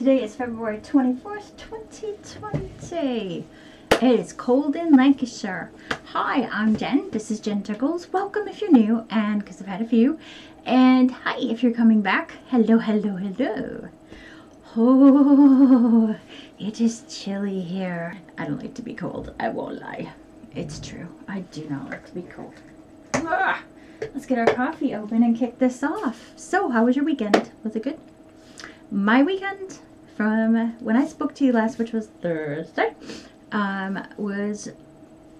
Today is February 24th, 2020. It is cold in Lancashire. Hi, I'm Jenn. This is Jenn Jiggles. Welcome if you're new, and because I've had a few. And hi if you're coming back. Hello, hello, hello. Oh, it is chilly here. I don't like to be cold. I won't lie. It's true. I do not like to be cold. Ah, let's get our coffee open and kick this off. So, how was your weekend? Was it good? My weekend from when I spoke to you last, which was Thursday, um, was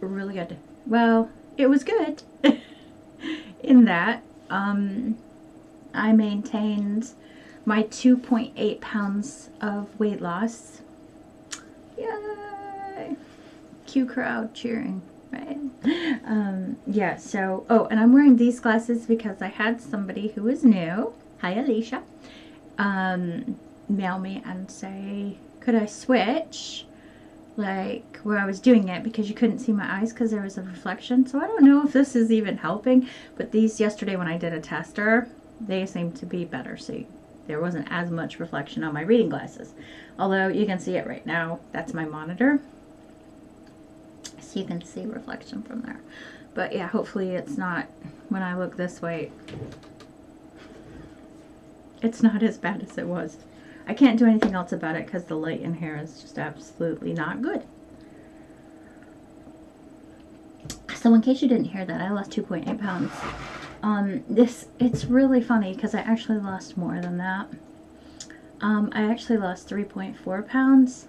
really good. Well, it was good in that um, I maintained my 2.8 pounds of weight loss. Yay! Cue crowd cheering, right? Um, yeah, so, oh, and I'm wearing these glasses because I had somebody who is new, hi Alicia, um, mail me and say, could I switch? Like where I was doing it because you couldn't see my eyes because there was a reflection. So I don't know if this is even helping, but these yesterday when I did a tester, they seemed to be better. So there wasn't as much reflection on my reading glasses. Although you can see it right now. That's my monitor. So you can see reflection from there. But yeah, hopefully it's not, when I look this way, it's not as bad as it was. I can't do anything else about it because the light in here is just absolutely not good. So in case you didn't hear that, I lost 2.8 pounds. Um, this, it's really funny because I actually lost more than that. Um, I actually lost 3.4 pounds.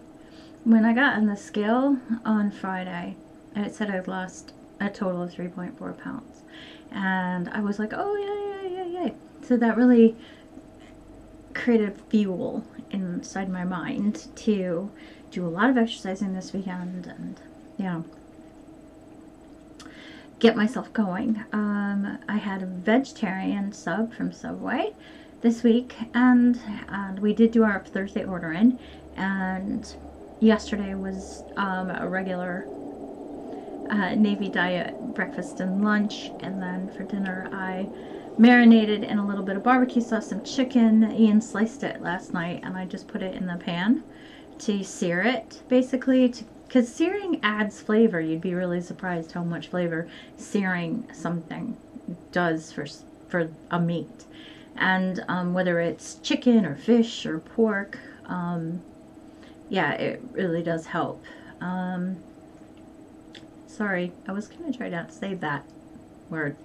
When I got on the scale on Friday, it said I'd lost a total of 3.4 pounds. And I was like, oh, yeah, yeah, yeah, yeah. So that really created fuel inside my mind to do a lot of exercising this weekend and, you know, get myself going. Um, I had a vegetarian sub from Subway this week, and and we did do our Thursday order in, and yesterday was um, a regular uh, Navy diet breakfast and lunch, and then for dinner I marinated in a little bit of barbecue sauce, some chicken. Ian sliced it last night, and I just put it in the pan to sear it, basically to because searing adds flavor. You'd be really surprised how much flavor searing something does for for a meat. And um, whether it's chicken or fish or pork, um, yeah, it really does help. Um, sorry, I was to try not to say that word.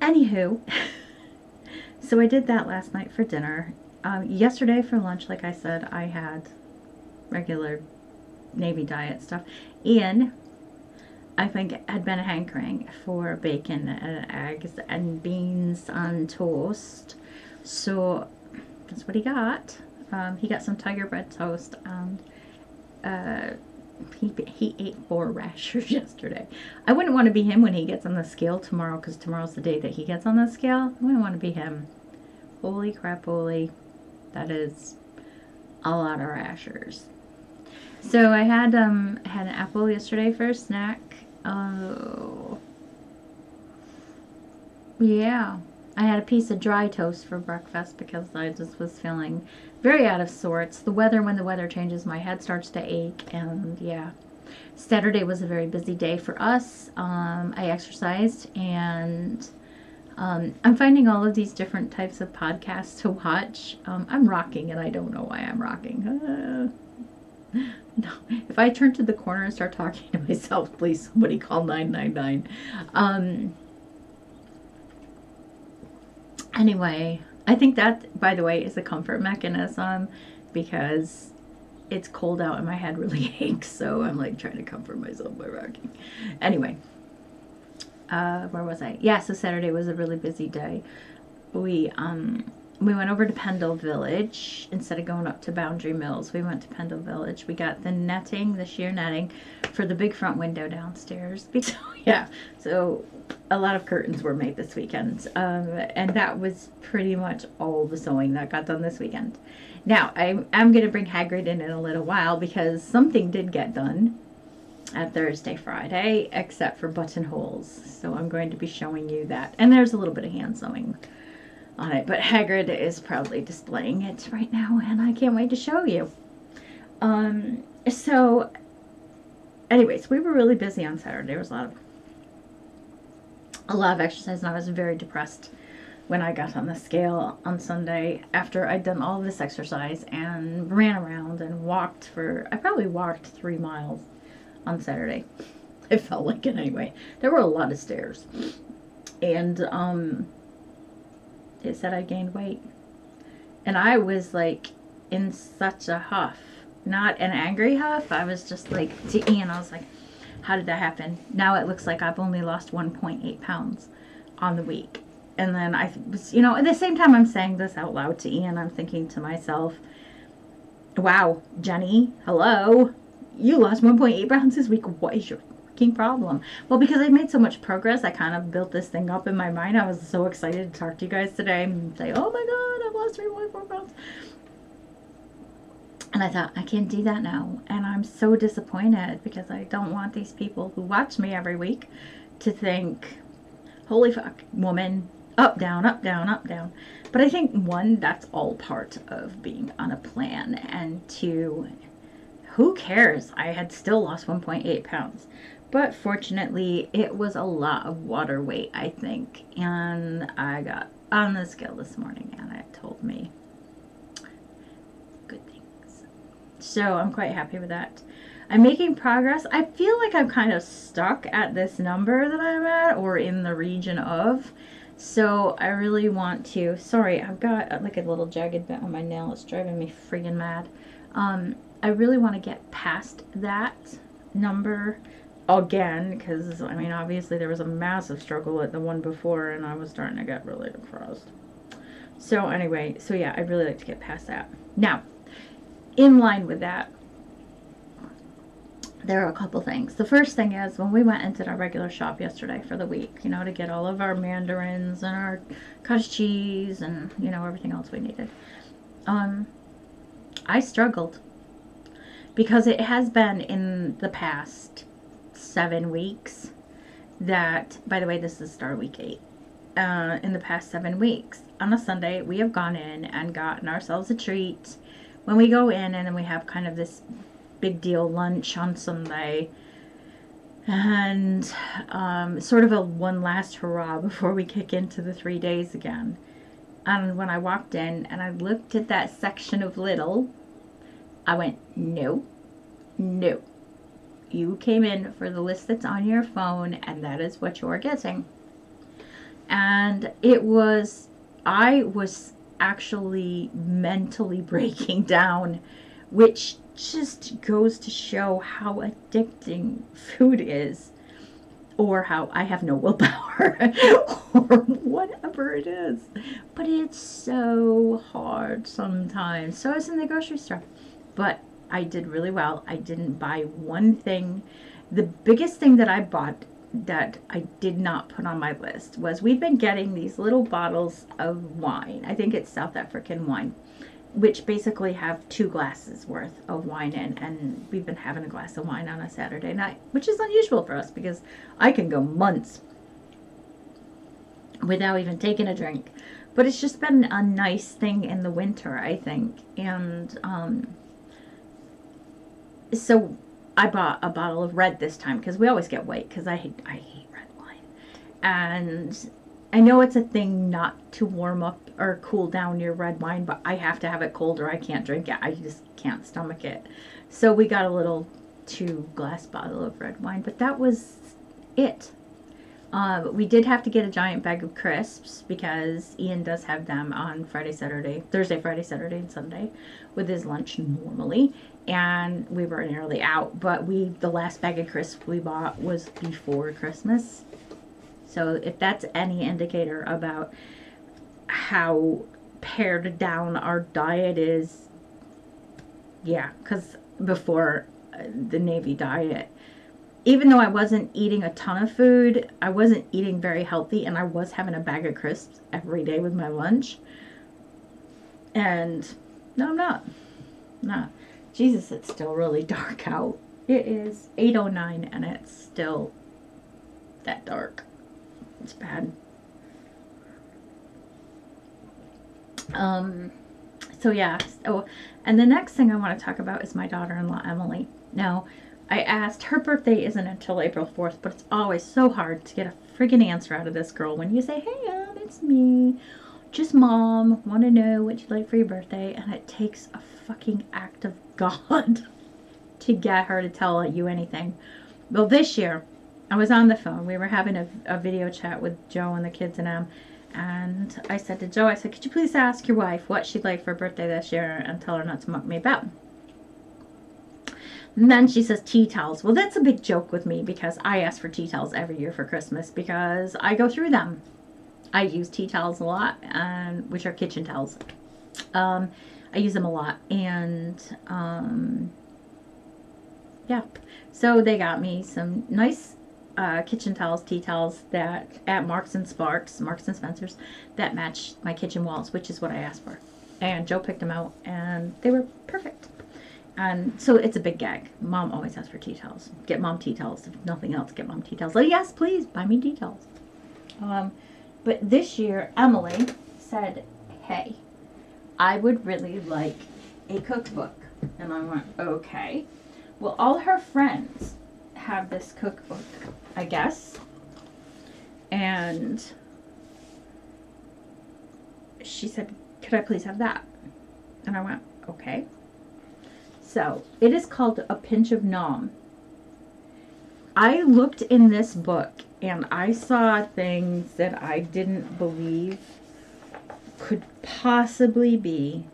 Anywho, so I did that last night for dinner. Um, yesterday for lunch, like I said, I had regular Navy diet stuff. Ian, I think, had been hankering for bacon and eggs and beans on toast. So that's what he got. Um, he got some tiger bread toast and uh, he, he ate four rashers yesterday. I wouldn't want to be him when he gets on the scale tomorrow because tomorrow's the day that he gets on the scale. I wouldn't want to be him. Holy crap, holy. That is a lot of rashers. So I had um had an apple yesterday for a snack. Oh. Yeah. I had a piece of dry toast for breakfast because I just was feeling very out of sorts. The weather, when the weather changes, my head starts to ache, and yeah. Saturday was a very busy day for us. Um, I exercised, and um, I'm finding all of these different types of podcasts to watch. Um, I'm rocking, and I don't know why I'm rocking. Uh, No, if I turn to the corner and start talking to myself, please somebody call 999. Um, anyway, I think that, by the way, is a comfort mechanism because it's cold out and my head really aches. So I'm like trying to comfort myself by rocking. Anyway, uh, where was I? Yeah, so Saturday was a really busy day. We, um, we went over to Pendle Village instead of going up to Boundary Mills. We went to Pendle Village. We got the netting, the sheer netting for the big front window downstairs. So, yeah, so a lot of curtains were made this weekend. Um, and that was pretty much all the sewing that got done this weekend. Now, I, I'm going to bring Hagrid in in a little while because something did get done at Thursday, Friday, except for buttonholes. So I'm going to be showing you that. And there's a little bit of hand sewing on it. But Hagrid is proudly displaying it right now, and I can't wait to show you. Um, so, anyways, we were really busy on Saturday. There was a lot of a lot of exercise, and I was very depressed when I got on the scale on Sunday after I'd done all this exercise and ran around and walked for, I probably walked three miles on Saturday. It felt like it anyway. There were a lot of stairs. And um, it said I gained weight. And I was like in such a huff. Not an angry huff. I was just like to Ian, I was like, how did that happen? Now it looks like I've only lost 1.8 pounds on the week. And then I was, you know, at the same time I'm saying this out loud to Ian, I'm thinking to myself, wow, Jenny, hello. You lost 1.8 pounds this week. What is your problem? Well, because I made so much progress, I kind of built this thing up in my mind. I was so excited to talk to you guys today and say, oh my God, I've lost 3.4 pounds. And I thought, I can't do that now. And I'm so disappointed because I don't want these people who watch me every week to think, holy fuck, woman, up, down, up, down, up, down. But I think one, that's all part of being on a plan. And two, who cares? I had still lost 1.8 pounds. But fortunately, it was a lot of water weight, I think. And I got on the scale this morning and it told me good things. So I'm quite happy with that. I'm making progress. I feel like I'm kind of stuck at this number that I'm at or in the region of. So I really want to, sorry, I've got uh, like a little jagged bit on my nail. It's driving me freaking mad. Um, I really want to get past that number again because, I mean, obviously there was a massive struggle at the one before and I was starting to get really depressed. So anyway, so yeah, I'd really like to get past that. Now, in line with that, there are a couple things. The first thing is when we went into our regular shop yesterday for the week, you know, to get all of our mandarins and our cottage cheese and, you know, everything else we needed. Um, I struggled because it has been in the past seven weeks that, by the way, this is Star week eight. Uh, in the past seven weeks, on a Sunday, we have gone in and gotten ourselves a treat. When we go in and then we have kind of this big deal lunch on Sunday. And um, sort of a one last hurrah before we kick into the three days again. And when I walked in and I looked at that section of Lidl, I went, no, no. You came in for the list that's on your phone, and that is what you're getting. And it was, I was actually mentally breaking down, which just goes to show how addicting food is or how I have no willpower or whatever it is. But it's so hard sometimes. So I was in the grocery store. But I did really well. I didn't buy one thing. The biggest thing that I bought that I did not put on my list was we've been getting these little bottles of wine. I think it's South African wine which basically have two glasses worth of wine in and we've been having a glass of wine on a Saturday night which is unusual for us because I can go months without even taking a drink but it's just been a nice thing in the winter I think and um, so I bought a bottle of red this time because we always get white because I hate, I hate red wine and I know it's a thing not to warm up or cool down your red wine, but I have to have it cold or I can't drink it. I just can't stomach it. So we got a little two glass bottle of red wine, but that was it. Uh, we did have to get a giant bag of crisps because Ian does have them on Friday, Saturday, Thursday, Friday, Saturday, and Sunday with his lunch normally. And we were nearly out, but we the last bag of crisps we bought was before Christmas. So if that's any indicator about how pared down our diet is, yeah, because before uh, the Navy diet, even though I wasn't eating a ton of food, I wasn't eating very healthy, and I was having a bag of crisps every day with my lunch. And no, I'm not. Not. Jesus, it's still really dark out. It is 8.09 and it's still that dark. It's bad. Um, so yeah. Oh, and the next thing I want to talk about is my daughter-in-law Emily. Now, I asked her birthday isn't until April 4th, but it's always so hard to get a friggin' answer out of this girl when you say, "Hey, um, it's me." Just mom, want to know what you'd like for your birthday, and it takes a fucking act of God to get her to tell you anything. Well, this year, I was on the phone. We were having a, a video chat with Joe and the kids and Em. And I said to Joe, I said, could you please ask your wife what she'd like for birthday this year and tell her not to muck me about? And then she says tea towels. Well, that's a big joke with me because I ask for tea towels every year for Christmas because I go through them. I use tea towels a lot, and which are kitchen towels. Um, I use them a lot, and um, yeah. So they got me some nice uh, kitchen towels, tea towels that at Marks and Sparks, Marks and Spencers, that match my kitchen walls, which is what I asked for. And Joe picked them out, and they were perfect. And so it's a big gag. Mom always asks for tea towels. Get mom tea towels. If nothing else, get mom tea towels. Like, yes, please buy me tea towels. Um, but this year, Emily said, "Hey, I would really like a cookbook." And I went, "Okay." Well, all her friends have this cookbook, I guess. And she said, Could I please have that? And I went, Okay. So it is called A Pinch of Nom. I looked in this book and I saw things that I didn't believe could possibly be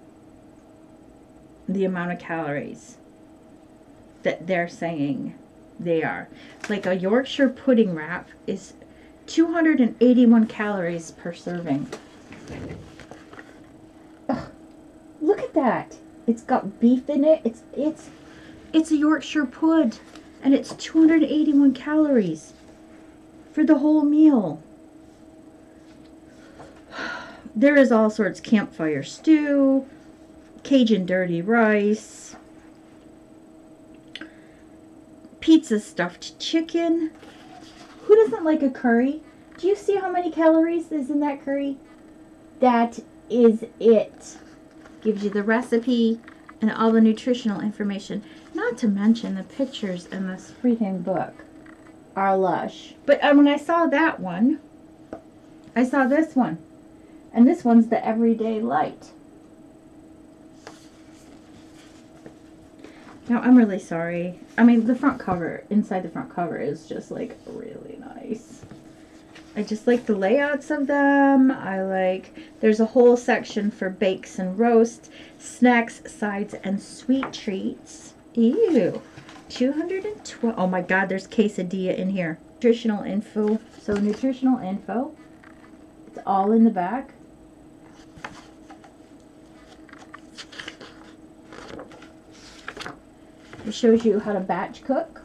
the amount of calories that they're saying they are. Like a Yorkshire pudding wrap is 281 calories per serving. Ugh, look at that. It's got beef in it. It's it's it's a Yorkshire pud and it's 281 calories for the whole meal. There is all sorts campfire stew, Cajun dirty rice, pizza stuffed chicken. Who doesn't like a curry? Do you see how many calories is in that curry? That is it. Gives you the recipe and all the nutritional information. Not to mention the pictures in this freaking book are lush. But um, when I saw that one, I saw this one. And this one's the Everyday Light. Now, I'm really sorry. I mean, the front cover, inside the front cover is just like really nice. I just like the layouts of them. I like, there's a whole section for bakes and roast, snacks, sides, and sweet treats. Ew. 212. Oh my god, there's quesadilla in here. Nutritional info. So, nutritional info. It's all in the back. Shows you how to batch cook.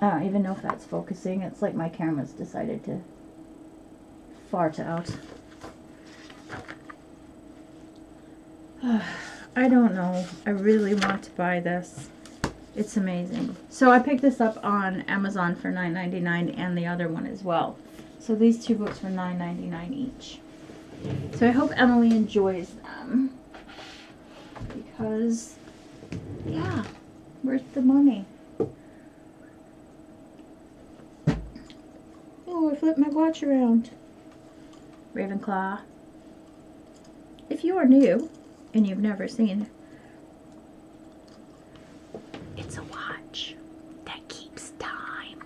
I don't even know if that's focusing. It's like my camera's decided to fart out. I don't know. I really want to buy this. It's amazing. So I picked this up on Amazon for $9.99 and the other one as well. So these two books were $9.99 each. So I hope Emily enjoys them. Because, yeah, worth the money. Oh, I flipped my watch around. Ravenclaw. If you are new and you've never seen, it's a watch that keeps time.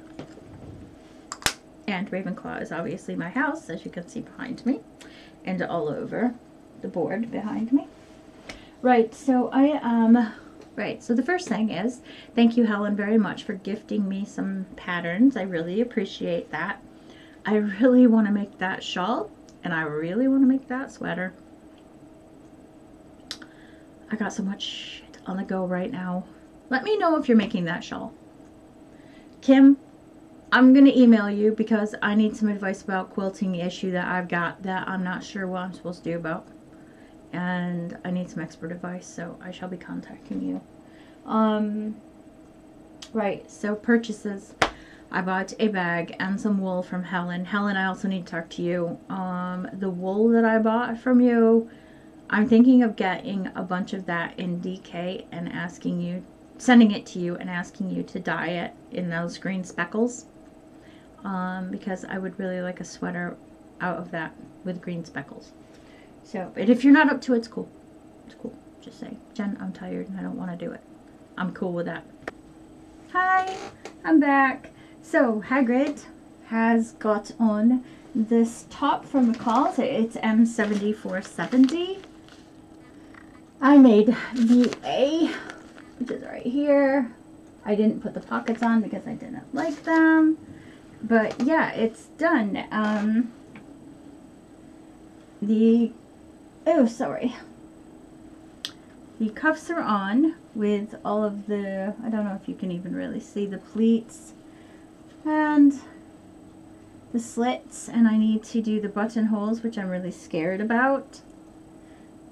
And Ravenclaw is obviously my house, as you can see behind me and all over the board behind me. Right, so I um right, so the first thing is thank you Helen very much for gifting me some patterns. I really appreciate that. I really want to make that shawl and I really want to make that sweater. I got so much shit on the go right now. Let me know if you're making that shawl. Kim, I'm going to email you because I need some advice about quilting issue that I've got that I'm not sure what I'm supposed to do about. And I need some expert advice, so I shall be contacting you. Um, right, so purchases. I bought a bag and some wool from Helen. Helen, I also need to talk to you. Um, the wool that I bought from you, I'm thinking of getting a bunch of that in DK and asking you, sending it to you and asking you to dye it in those green speckles. Um, because I would really like a sweater out of that with green speckles. So, but if you're not up to it, it's cool. It's cool. Just say, Jenn, I'm tired and I don't want to do it. I'm cool with that. Hi, I'm back. So Hagrid has got on this top from McCall. It's M7470. I made view A, which is right here. I didn't put the pockets on because I didn't like them. But yeah, it's done. Um, the, oh, sorry. The cuffs are on with all of the, I don't know if you can even really see the pleats and the slits and I need to do the buttonholes which I'm really scared about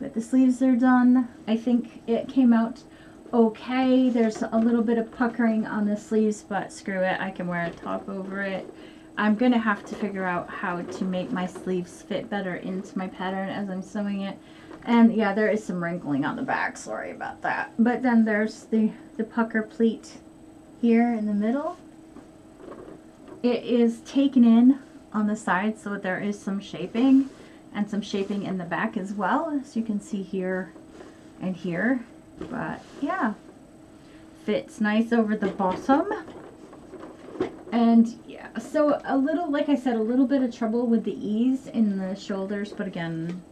but the sleeves are done I think it came out okay there's a little bit of puckering on the sleeves but screw it I can wear a top over it. I'm gonna have to figure out how to make my sleeves fit better into my pattern as I'm sewing it. And yeah there is some wrinkling on the back sorry about that. But then there's the the pucker pleat here in the middle. It is taken in on the side so there is some shaping and some shaping in the back as well as you can see here and here but yeah. Fits nice over the bottom. And yeah so a little like I said a little bit of trouble with the ease in the shoulders but again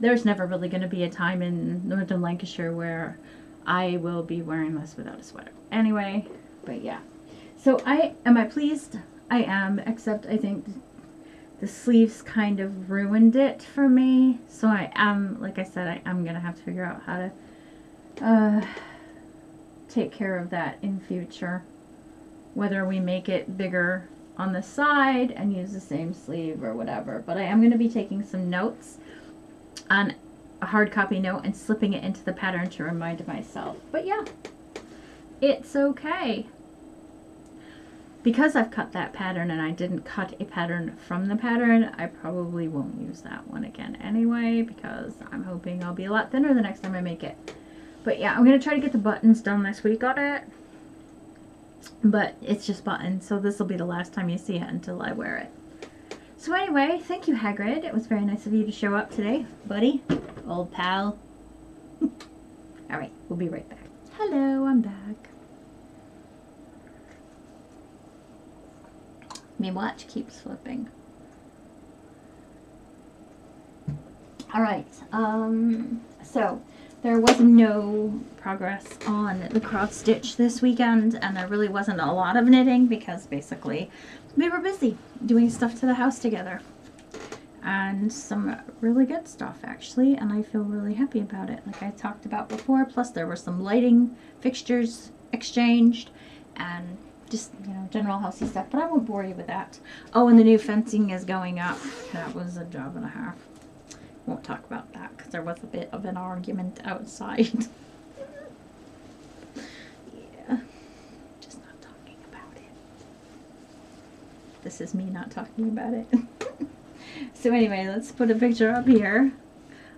there's never really going to be a time in northern Lancashire where I will be wearing this without a sweater. Anyway but yeah. So I am I pleased? I am, except I think the sleeves kind of ruined it for me. So I am, like I said, I am going to have to figure out how to uh, take care of that in future. Whether we make it bigger on the side and use the same sleeve or whatever. But I am going to be taking some notes on a hard copy note and slipping it into the pattern to remind myself. But yeah, it's okay because I've cut that pattern and I didn't cut a pattern from the pattern, I probably won't use that one again anyway because I'm hoping I'll be a lot thinner the next time I make it. But yeah, I'm going to try to get the buttons done this week on it. But it's just buttons, so this will be the last time you see it until I wear it. So anyway, thank you Hagrid. It was very nice of you to show up today, buddy. Old pal. Alright, we'll be right back. Hello, I'm back. My watch keeps flipping. Alright, um, so there was no progress on the cross stitch this weekend and there really wasn't a lot of knitting because basically we were busy doing stuff to the house together and some really good stuff actually and I feel really happy about it like I talked about before plus there were some lighting fixtures exchanged and just, you know, general housey stuff, but I won't bore you with that. Oh, and the new fencing is going up. That was a job and a half. Won't talk about that because there was a bit of an argument outside. yeah, just not talking about it. This is me not talking about it. so anyway, let's put a picture up here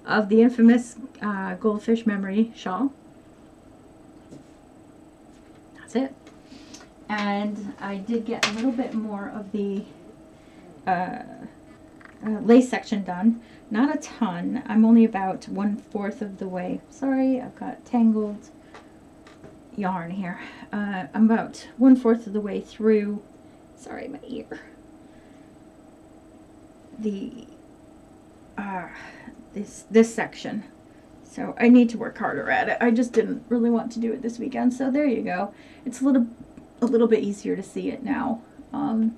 of the infamous uh, goldfish memory shawl. That's it and I did get a little bit more of the uh, uh, lace section done. Not a ton. I'm only about one fourth of the way. Sorry, I've got tangled yarn here. Uh, I'm about one fourth of the way through. Sorry, my ear. The uh, this this section. So I need to work harder at it. I just didn't really want to do it this weekend. So there you go. It's a little a little bit easier to see it now. Um,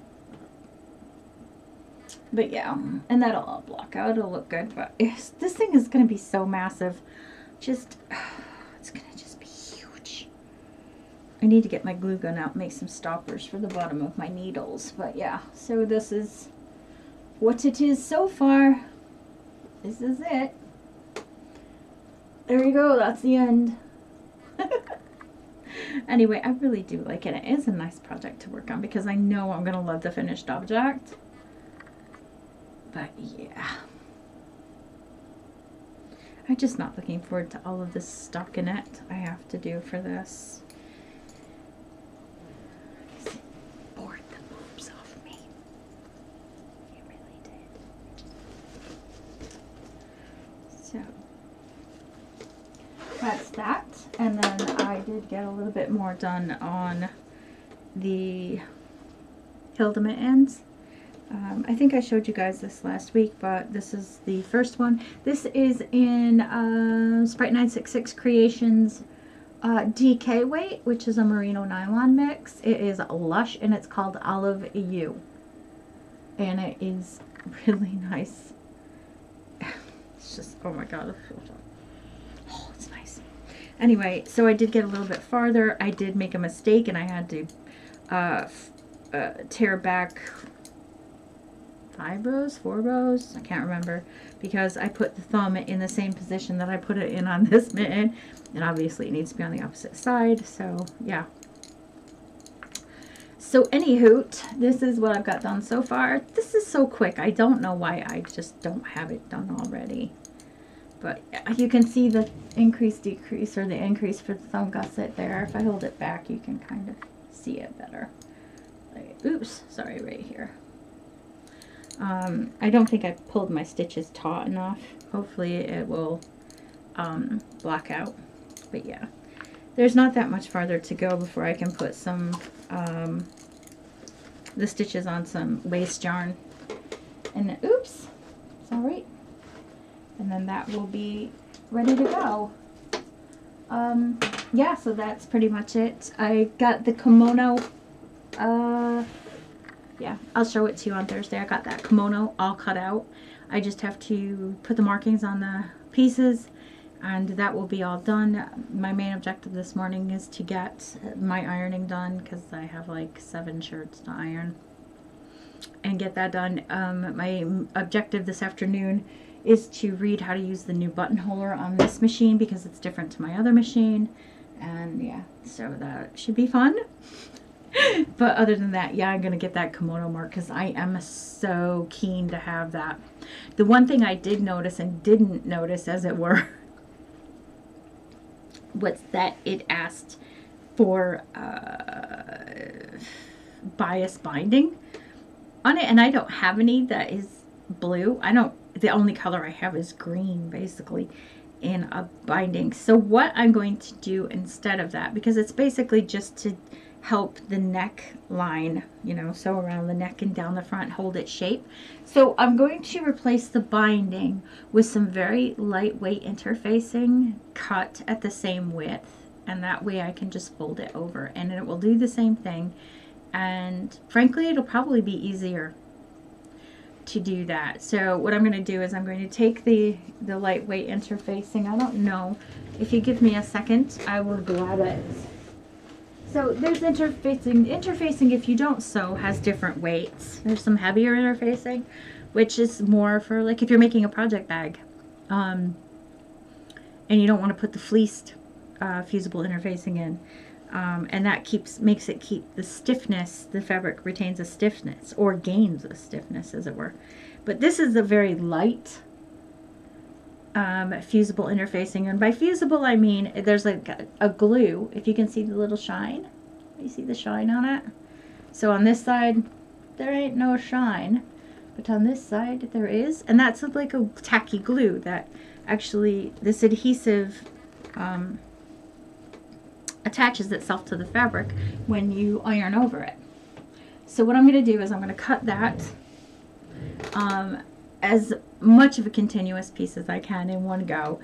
but yeah, um, and that'll all block out. It'll look good. But this thing is going to be so massive. Just, it's going to just be huge. I need to get my glue gun out make some stoppers for the bottom of my needles. But yeah, so this is what it is so far. This is it. There you go. That's the end. anyway, I really do like it. It is a nice project to work on because I know I'm going to love the finished object. But yeah. I'm just not looking forward to all of this stockinette I have to do for this. bored the moves off me. Really did. So that's that. And then I did get a little bit more done on the Hilda ends. Um, I think I showed you guys this last week, but this is the first one. This is in uh, Sprite 966 Creations uh, DK weight, which is a merino nylon mix. It is lush and it's called Olive U. And it is really nice. It's just, oh my god. Oh, it's nice. Anyway, so I did get a little bit farther. I did make a mistake and I had to uh, uh, tear back five rows, four rows, I can't remember, because I put the thumb in the same position that I put it in on this mitten, and obviously it needs to be on the opposite side, so yeah. So any hoot, this is what I've got done so far. This is so quick. I don't know why I just don't have it done already. But uh, you can see the increase, decrease, or the increase for the thumb gusset there. If I hold it back, you can kind of see it better. Like, oops, sorry, right here. Um, I don't think I pulled my stitches taut enough. Hopefully it will um, block out. But yeah, there's not that much farther to go before I can put some, um, the stitches on some waste yarn. And then, oops, it's all right. And then that will be ready to go. Um, yeah, so that's pretty much it. I got the kimono, uh, yeah, I'll show it to you on Thursday. I got that kimono all cut out. I just have to put the markings on the pieces and that will be all done. My main objective this morning is to get my ironing done because I have like seven shirts to iron and get that done. Um, my objective this afternoon is to read how to use the new buttonholer on this machine because it's different to my other machine. And yeah, so that should be fun. but other than that, yeah, I'm going to get that kimono mark because I am so keen to have that. The one thing I did notice and didn't notice, as it were, was that it asked for uh, bias binding on it. And I don't have any that is blue. I don't, the only color I have is green, basically in a binding. So what I'm going to do instead of that, because it's basically just to help the neck line, you know, so around the neck and down the front, hold its shape. So I'm going to replace the binding with some very lightweight interfacing cut at the same width. And that way I can just fold it over and it will do the same thing. And frankly, it'll probably be easier to do that. So what I'm going to do is I'm going to take the, the lightweight interfacing. I don't know. If you give me a second, I will grab it. So there's interfacing. Interfacing, if you don't sew, has different weights. There's some heavier interfacing, which is more for like if you're making a project bag. Um, and you don't want to put the fleeced uh, fusible interfacing in. Um, and that keeps makes it keep the stiffness, the fabric retains a stiffness or gains a stiffness as it were. But this is a very light um, fusible interfacing. And by fusible, I mean there's like a, glue. If you can see the little shine, you see the shine on it? So on this side, there ain't no shine. But on this side, there is. And that's like a tacky glue that actually, this adhesive um, attaches itself to the fabric when you iron over it. So what I'm going to do is I'm going to cut that. Um, as much of a continuous piece as I can in one go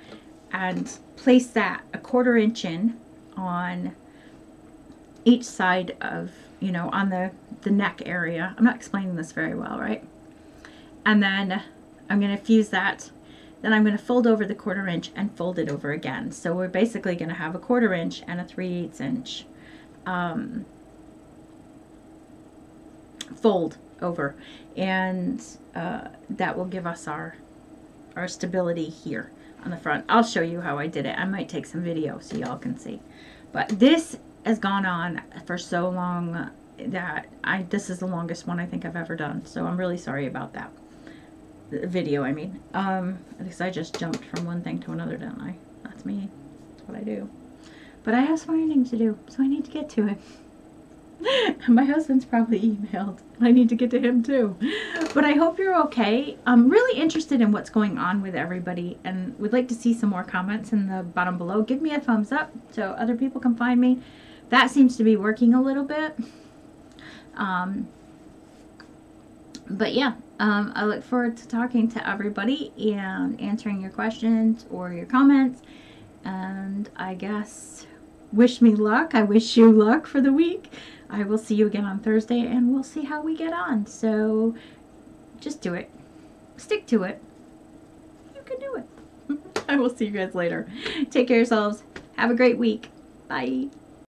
and place that a quarter inch in on each side of, you know, on the, the neck area. I'm not explaining this very well, right? And then I'm going to fuse that. Then I'm going to fold over the quarter inch and fold it over again. So we're basically going to have a quarter inch and a 3 8 inch um, fold over and uh, that will give us our our stability here on the front. I'll show you how I did it. I might take some video so y'all can see. But this has gone on for so long that I this is the longest one I think I've ever done. So I'm really sorry about that. The video, I mean. Um, at least I just jumped from one thing to another, didn't I? That's me. That's what I do. But I have some ironing to do, so I need to get to it. My husband's probably emailed. I need to get to him too. But I hope you're okay. I'm really interested in what's going on with everybody and would like to see some more comments in the bottom below. Give me a thumbs up so other people can find me. That seems to be working a little bit. Um, but yeah, um, I look forward to talking to everybody and answering your questions or your comments. And I guess wish me luck. I wish you luck for the week. I will see you again on Thursday and we'll see how we get on. So just do it. Stick to it. You can do it. I will see you guys later. Take care of yourselves. Have a great week. Bye.